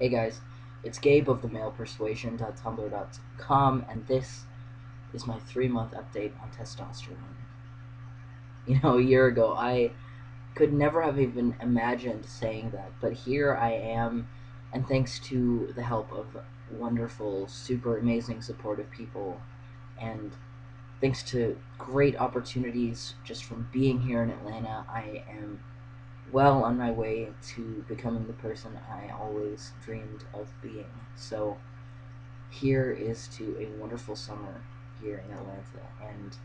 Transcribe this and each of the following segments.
Hey guys, it's Gabe of the malepersuasian.tumblr.com, and this is my three month update on testosterone. You know, a year ago, I could never have even imagined saying that, but here I am, and thanks to the help of wonderful, super amazing, supportive people, and thanks to great opportunities just from being here in Atlanta, I am well on my way to becoming the person I always dreamed of being. So, here is to a wonderful summer here in Atlanta, and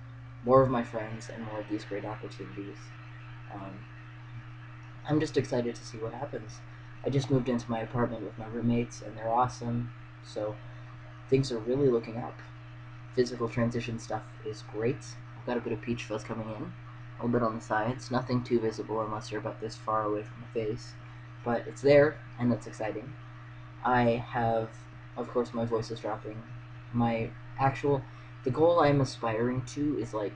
more of my friends and more of these great opportunities. Um, I'm just excited to see what happens. I just moved into my apartment with my roommates, and they're awesome. So, things are really looking up. Physical transition stuff is great. I've got a bit of peach fuzz coming in a little bit on the sides. Nothing too visible unless you're about this far away from the face, but it's there and it's exciting. I have, of course, my voice is dropping. My actual, the goal I'm aspiring to is like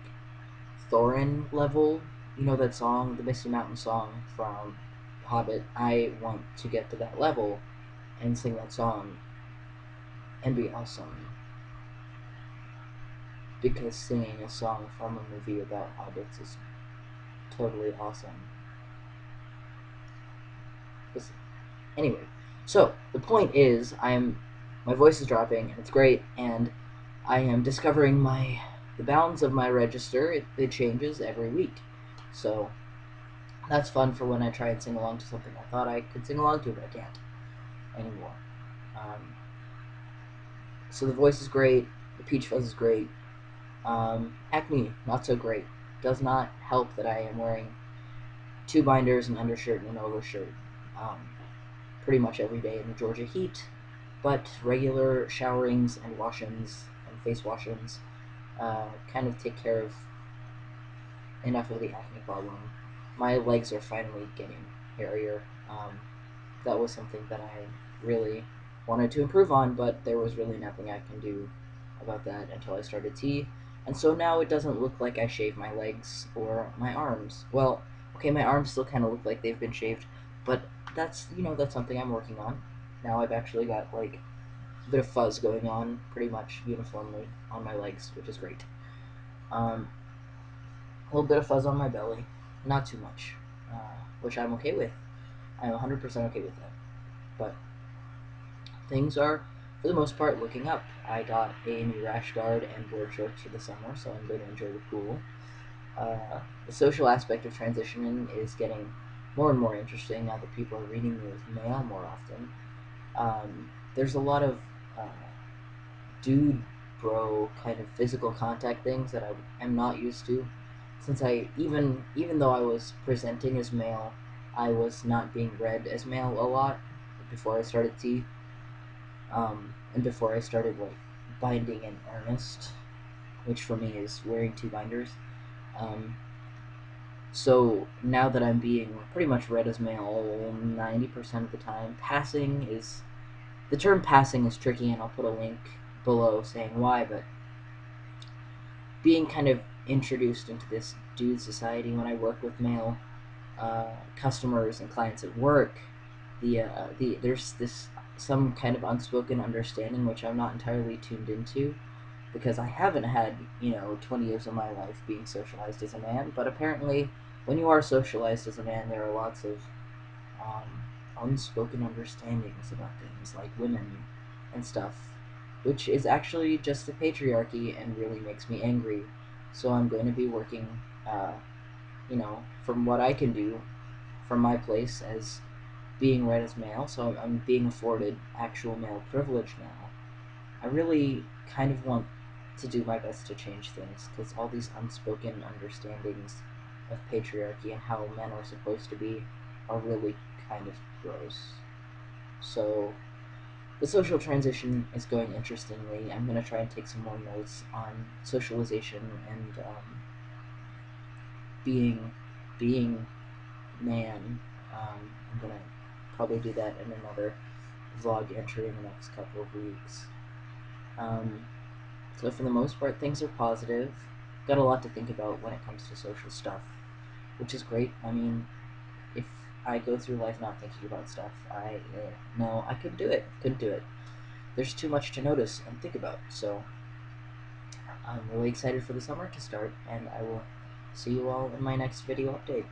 Thorin level. You know that song, the Misty Mountain song from Hobbit. I want to get to that level and sing that song and be awesome because singing a song from a movie about hobbits is totally awesome. Anyway, so the point is, I'm my voice is dropping and it's great, and I am discovering my the bounds of my register. It, it changes every week, so that's fun for when I try and sing along to something I thought I could sing along to, but I can't anymore. Um, so the voice is great, the peach fuzz is great. Um, acne, not so great does not help that I am wearing two binders, an undershirt, and an overshirt um, pretty much every day in the Georgia heat. But regular showerings and washings and face washings uh, kind of take care of enough of the acne problem. My legs are finally getting hairier. Um, that was something that I really wanted to improve on, but there was really nothing I can do about that until I started T. And so now it doesn't look like I shave my legs or my arms. Well, okay, my arms still kind of look like they've been shaved, but that's, you know, that's something I'm working on. Now I've actually got, like, a bit of fuzz going on pretty much uniformly on my legs, which is great. Um, a little bit of fuzz on my belly, not too much, uh, which I'm okay with. I'm 100% okay with that. But things are for the most part, looking up. I got a new rash guard and board shorts for the summer, so I'm going to enjoy the pool. Uh, the social aspect of transitioning is getting more and more interesting now that people are reading me with male more often. Um, there's a lot of uh, dude bro kind of physical contact things that I am not used to. Since I even even though I was presenting as male, I was not being read as male a lot before I started T um, and before I started like binding in earnest, which for me is wearing two binders. Um, so now that I'm being pretty much read as male 90% of the time, passing is the term passing is tricky, and I'll put a link below saying why. But being kind of introduced into this dude society when I work with male uh, customers and clients at work, the uh, the there's this some kind of unspoken understanding which I'm not entirely tuned into because I haven't had, you know, 20 years of my life being socialized as a man, but apparently when you are socialized as a man, there are lots of um, unspoken understandings about things like women and stuff, which is actually just the patriarchy and really makes me angry. So I'm going to be working, uh, you know, from what I can do from my place as being read as male, so I'm being afforded actual male privilege now. I really kind of want to do my best to change things because all these unspoken understandings of patriarchy and how men are supposed to be are really kind of gross. So, the social transition is going interestingly. I'm going to try and take some more notes on socialization and um, being being man. Um, I'm going to probably do that in another vlog entry in the next couple of weeks. Um, so for the most part, things are positive. Got a lot to think about when it comes to social stuff, which is great. I mean, if I go through life not thinking about stuff. I uh, no, I couldn't do it. Couldn't do it. There's too much to notice and think about. So I'm really excited for the summer to start, and I will see you all in my next video update.